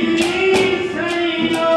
Singing, singing.